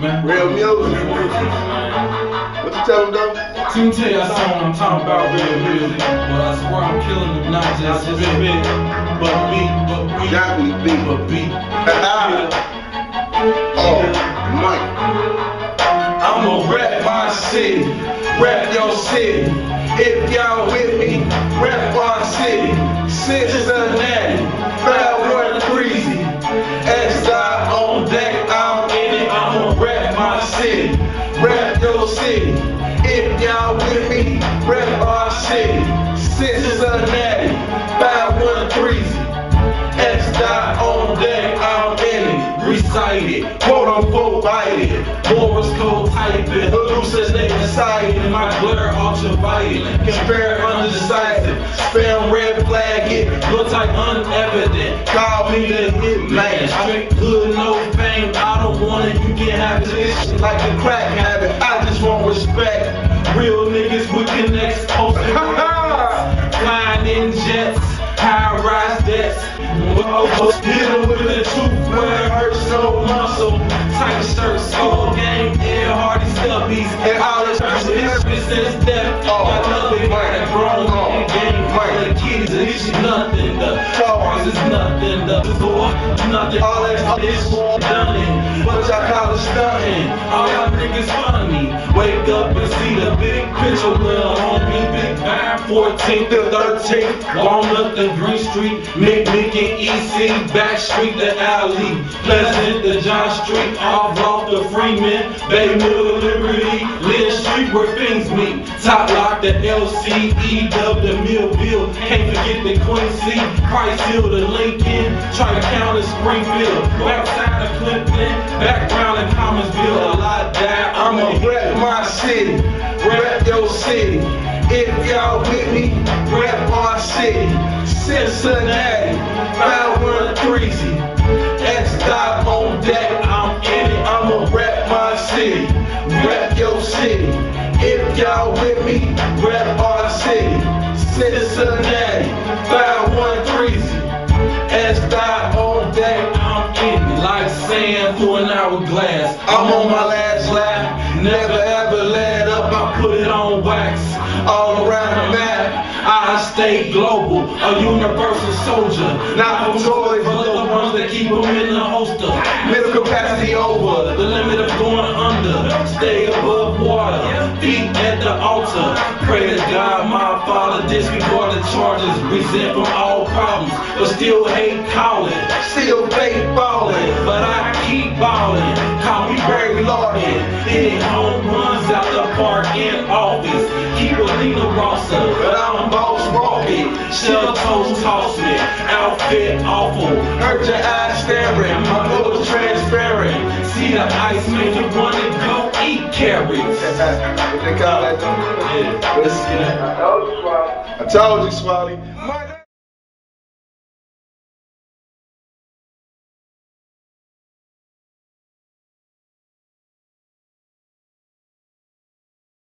Real music. What you tell them though? Me tell y'all something I'm talking about real music. But I swear I'm killing them, not just a bit, but beat, but beat, Exactly, beat. but beat. Oh, Mike. I'ma rap my city, rap your city. If y'all with me, rap our city. Cincinnati, y'all with me, rap our city. Cincinnati, bad one breezy. X dot on deck, I'm in it. Recited, quote unquote, bited. Morse code typing, hallucinating, deciding. My glare ultraviolet, compare undecisive. Spam red flag it, looks like unevident. Call me the hitman. Straight good, no fame. I don't want it, you can have shit like a crack habit. I just want respect. Real niggas with connects, posting flying in jets, high rise debts. Hit him with a tooth where it hurts no muscle. Tight shirt, skull game, Ed Hardy stubbies, and all this shit since death. Got nothing but a grown game. The kids, this is nothing. Cars is nothing. The door, nothing. All that done it. But y'all call it stunting. All y'all niggas funny. Wake up and see the big picture, little homie. Big Vine, 14th to 13th. Walnut and Green Street. McMick and EC. Back Street to Alley. Pleasant to John Street. Off off the Freeman. Baymiller Liberty. Where things meet. Top lock the LC. E-Dub the Millvale. Can't forget the Quincy. Price Hill to Lincoln. Try to count in Springfield. Backside of Clinton. Background in Cumminsville. A lot died. I'ma rap my city. Rap your city. If y'all with me, rap our city. Cincinnati, me, rap our city. Cincinnati, 513 X dot on deck, I'm in. Like sand through an hourglass. I'm on my last lap. Never ever let up, I put it on wax. All around the map, I stay global, a universal soldier. Not for toys, but the ones that keep them in the holster. Middle capacity over, Pray to God, my father, disregard the charges. Resent from all problems, but still hate calling. Still fake balling, but I keep balling. Call me Barry Larkin, hitting home runs out the park in office. Keep a Lena Rossa, but I'm boss walking. Shell toes toss me, outfit awful. Hurt your eyes staring, my clothes transparent. See the ice make you wanna eat carrots. they call that? Yeah, let's get it. I told you, Swalley.